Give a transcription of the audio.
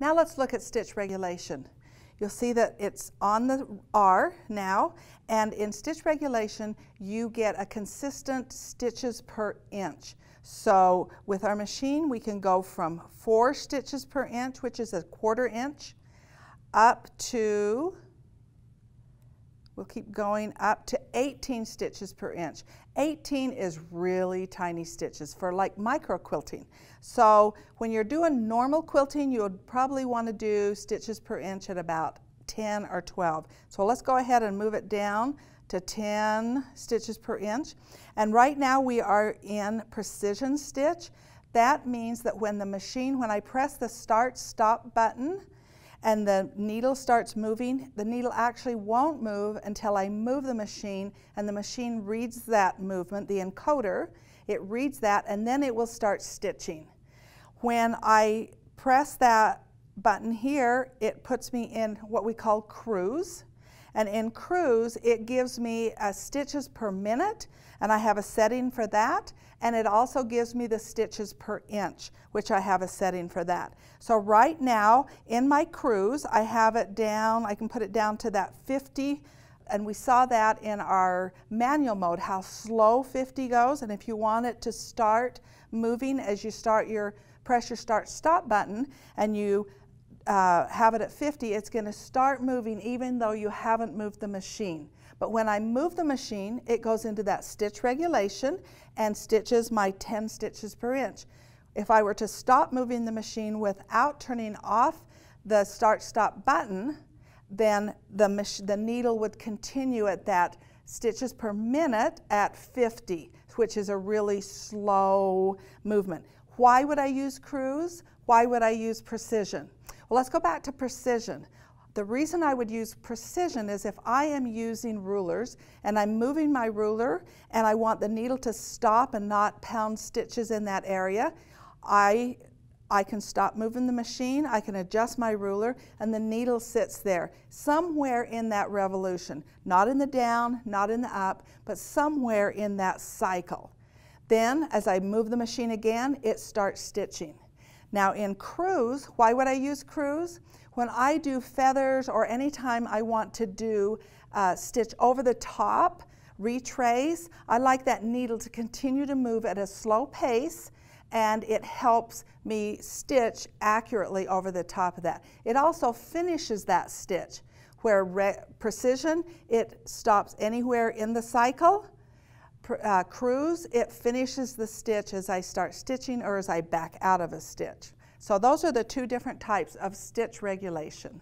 Now let's look at stitch regulation. You'll see that it's on the R now, and in stitch regulation, you get a consistent stitches per inch. So with our machine, we can go from four stitches per inch, which is a quarter inch, up to, we'll keep going up to 18 stitches per inch. 18 is really tiny stitches for like micro quilting. So when you're doing normal quilting, you would probably want to do stitches per inch at about 10 or 12. So let's go ahead and move it down to 10 stitches per inch. And right now we are in precision stitch. That means that when the machine, when I press the start stop button, and the needle starts moving, the needle actually won't move until I move the machine and the machine reads that movement, the encoder, it reads that and then it will start stitching. When I press that button here, it puts me in what we call cruise. And in cruise, it gives me uh, stitches per minute, and I have a setting for that. And it also gives me the stitches per inch, which I have a setting for that. So right now, in my cruise, I have it down, I can put it down to that 50 and we saw that in our manual mode, how slow 50 goes. And if you want it to start moving as you start your press your start stop button and you uh, have it at 50, it's going to start moving even though you haven't moved the machine. But when I move the machine, it goes into that stitch regulation and stitches my 10 stitches per inch. If I were to stop moving the machine without turning off the start stop button, then the, the needle would continue at that stitches per minute at 50, which is a really slow movement. Why would I use cruise? Why would I use precision? Well, let's go back to precision. The reason I would use precision is if I am using rulers and I'm moving my ruler and I want the needle to stop and not pound stitches in that area, I, I can stop moving the machine, I can adjust my ruler, and the needle sits there somewhere in that revolution. Not in the down, not in the up, but somewhere in that cycle. Then, as I move the machine again, it starts stitching. Now in cruise, why would I use cruise? When I do feathers or anytime I want to do uh, stitch over the top, retrace, I like that needle to continue to move at a slow pace and it helps me stitch accurately over the top of that. It also finishes that stitch where precision, it stops anywhere in the cycle uh, cruise, it finishes the stitch as I start stitching or as I back out of a stitch. So those are the two different types of stitch regulation.